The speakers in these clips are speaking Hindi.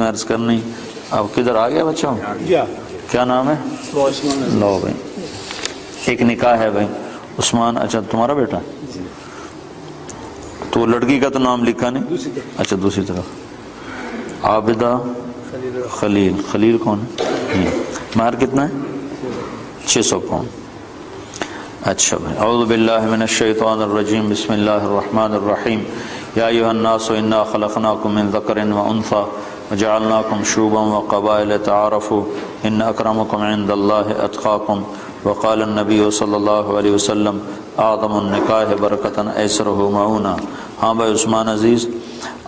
में अर्ज़ करनी अब किधर आ गया बच्चों? क्या नाम है? लो भाई। एक निकाह है भाई। उस्मान अच्छा तुम्हारा बेटा? तो लड़की का तो नाम लिखा नहीं? अच्छा दूसरी तरफ़। आबिदा खलील। खलील। कौन है? ये। महर कितना है? छः सौ पाउंड। अच्छा भाई। अउज़ुबिल्लाहिमिनश्शैतानिर्रजीम बिस्मिल्लाहिर्रहमानिर्रहीम या अय्युहन्नासु इन्ना खलक़नाकुम मिन ज़करिन व उन्सा। वजअलनाकुम शुबन व क़बाइल तआरफू इन अकरमकुम अतक़ाकुम वक़ाल नबी सल्लल्लाहु अलैहि वसल्लम आदमुन निकाह बरकतन हाँ भाई उस्मान अज़ीज़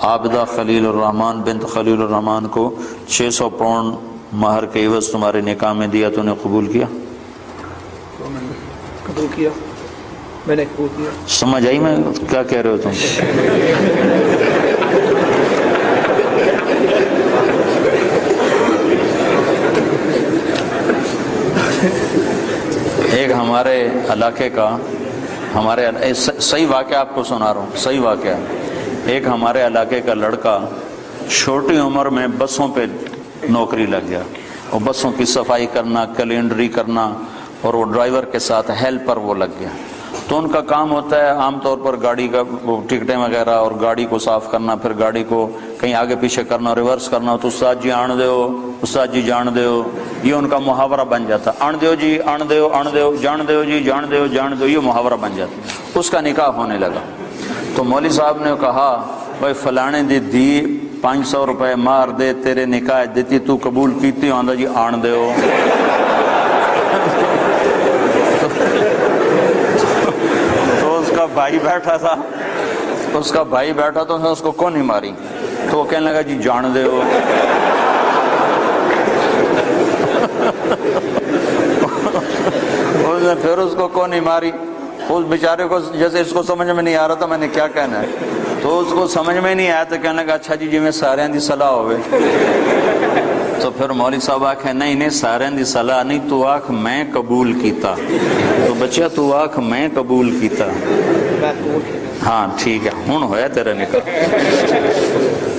आबिदा खलील रहमान बिन खलील रहमान को 600 पाउंड महर के एवज तुम्हारे निकाह में दिया तूने कबूल किया कबूल किया मैंने कबूल किया समझ आई मैं क्या कह रहे हो तुम एक हमारे इलाके का, हमारे सही वाक्य आपको सुना रहा हूँ, सही वाक्य। एक हमारे इलाके का लड़का छोटी उम्र में बसों पे नौकरी लग गया। और बसों की सफ़ाई करना, कैलेंडरी करना, और वो ड्राइवर के साथ हेल्पर वो लग गया। तो उनका काम होता है आमतौर पर गाड़ी का टिकटें वगैरह और गाड़ी को साफ़ करना, फिर गाड़ी को कहीं आगे पीछे करना रिवर्स करना तो उस्ताद जी आण दो उस्ताद जी जान दो ये उनका मुहावरा बन जाता। अण दो जी अण दो अण दो जान दो जी जान दो जान दो ये मुहावरा बन जाता। उसका निकाह होने लगा। तो मौली साहब ने कहा, भाई फलाने दी दी पाँच सौ रुपये मार दे, तेरे निकाह देती, तू कबूल कीती? आंदा जी, आण दो भाई बैठा था। उसका भाई बैठा तो उसने उसको कौन नहीं मारी? तो वो कहने लगा, जी, जान दे हो उसने फिर उसको कौन नहीं मारी? उस बेचारे को जैसे इसको समझ में नहीं आ रहा था, मैंने क्या कहना है? तो उसको समझ में नहीं आया तो कहने लगा अच्छा जी जिमें सारे की सलाह होवे। तो फिर मौली साहब आखे, नहीं नहीं सारे की सलाह नहीं, तू आख, मैं कबूल किया तो बच्चा, तू आख, मैं कबूल किया हाँ ठीक है हूँ होया तेरा निकाह